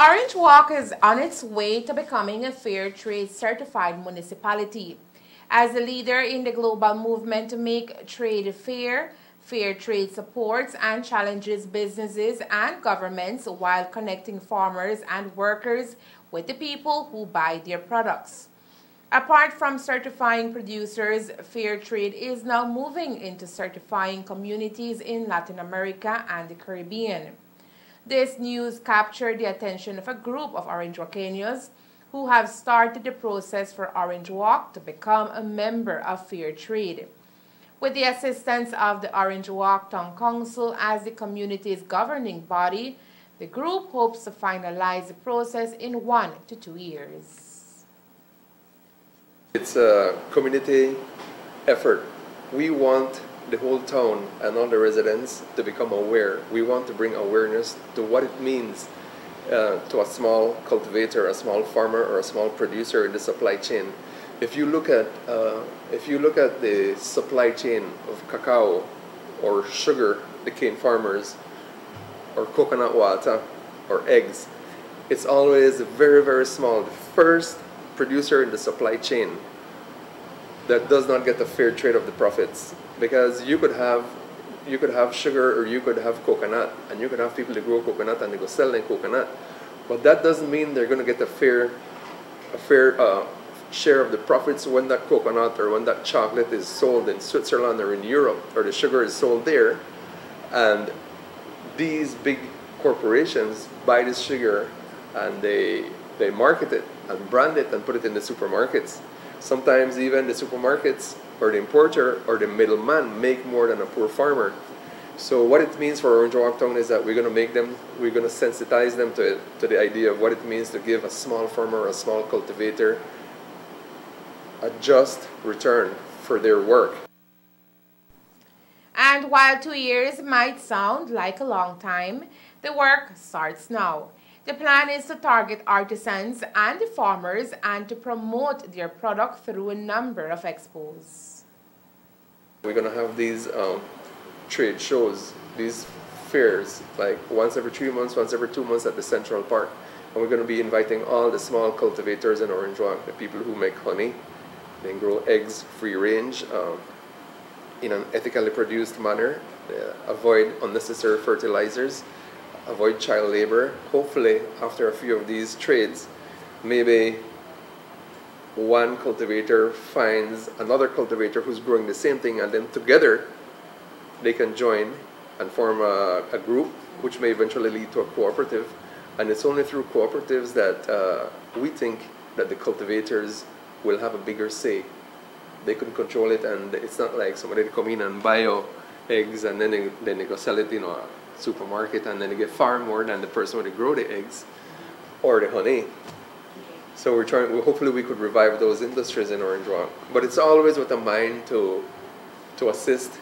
Orange Walk is on its way to becoming a fair trade certified municipality. As a leader in the global movement to make trade fair, fair trade supports and challenges businesses and governments while connecting farmers and workers with the people who buy their products. Apart from certifying producers, fair trade is now moving into certifying communities in Latin America and the Caribbean. This news captured the attention of a group of Orange Walkenians who have started the process for Orange Walk to become a member of Fair Trade. With the assistance of the Orange Walk Town Council as the community's governing body, the group hopes to finalize the process in one to two years. It's a community effort. We want the whole town and all the residents to become aware. We want to bring awareness to what it means uh, to a small cultivator, a small farmer, or a small producer in the supply chain. If you look at uh, if you look at the supply chain of cacao or sugar, the cane farmers, or coconut water, or eggs, it's always very very small. The first producer in the supply chain that does not get the fair trade of the profits. Because you could have you could have sugar or you could have coconut and you could have people that grow coconut and they go sell their coconut. But that doesn't mean they're going to get a fair a fair uh, share of the profits when that coconut or when that chocolate is sold in Switzerland or in Europe or the sugar is sold there. And these big corporations buy this sugar and they they market it and brand it and put it in the supermarkets sometimes even the supermarkets or the importer or the middleman make more than a poor farmer. So what it means for Orange Walk Town is that we're going to make them, we're going to sensitize them to, it, to the idea of what it means to give a small farmer a small cultivator a just return for their work. And while two years might sound like a long time, the work starts now. The plan is to target artisans and farmers and to promote their product through a number of expos. We're going to have these um, trade shows, these fairs, like once every three months, once every two months at the Central Park. And we're going to be inviting all the small cultivators in Orange Walk, the people who make honey, they grow eggs free range um, in an ethically produced manner, uh, avoid unnecessary fertilizers, avoid child labor. Hopefully, after a few of these trades, maybe one cultivator finds another cultivator who's growing the same thing, and then together they can join and form a, a group, which may eventually lead to a cooperative. And it's only through cooperatives that uh, we think that the cultivators will have a bigger say. They can control it, and it's not like somebody come in and buy your eggs and then they, then they go sell it, you know, supermarket and then they get far more than the person who grow the eggs or the honey. So we're trying, hopefully we could revive those industries in Orange Walk. But it's always with a mind to, to assist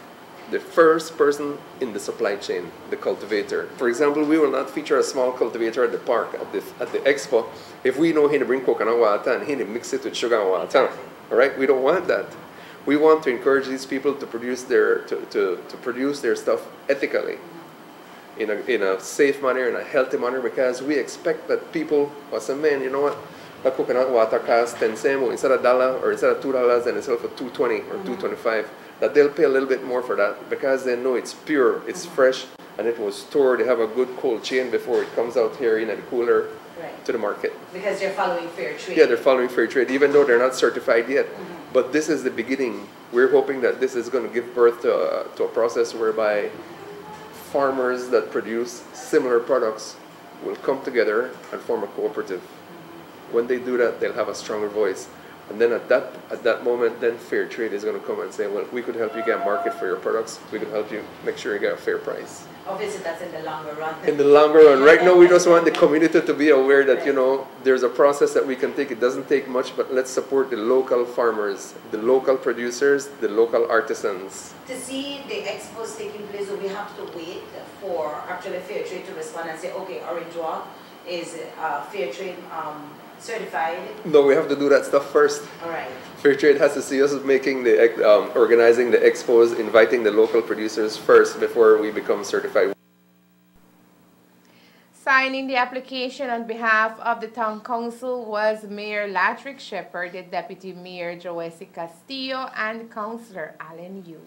the first person in the supply chain, the cultivator. For example, we will not feature a small cultivator at the park, at the, at the expo, if we know he to bring coconut water and he to mix it with sugar and water. All right, we don't want that. We want to encourage these people to produce their, to, to, to produce their stuff ethically in a, in a safe manner, in a healthy manner, because we expect that people, as a man, you know what, a coconut water costs 10 cents, instead of dollar or instead of two dollars, and instead of for 220 or mm -hmm. 225, that they'll pay a little bit more for that because they know it's pure, it's mm -hmm. fresh, and it was stored. They have a good cold chain before it comes out here in a cooler right. to the market. Because they're following fair trade. Yeah, they're following fair trade, even though they're not certified yet. Mm -hmm. But this is the beginning. We're hoping that this is going to give birth to a, to a process whereby farmers that produce similar products will come together and form a cooperative. When they do that, they'll have a stronger voice. And then at that, at that moment, then fair trade is going to come and say, well, we could help you get a market for your products. We could help you make sure you get a fair price. Obviously, that's in the longer run. In the longer run. Right now, we just want the community to be aware that, you know, there's a process that we can take. It doesn't take much, but let's support the local farmers, the local producers, the local artisans. To see the expos taking we have to wait for actually fair trade to respond and say, okay, Orange Walk is uh, fair trade um, certified? No, we have to do that stuff first. All right. Fair Trade has to see us making the, um, organizing the expos, inviting the local producers first before we become certified. Signing the application on behalf of the Town Council was Mayor Latrick Shepherd, the Deputy Mayor Joesy Castillo, and Councillor Allen Yu.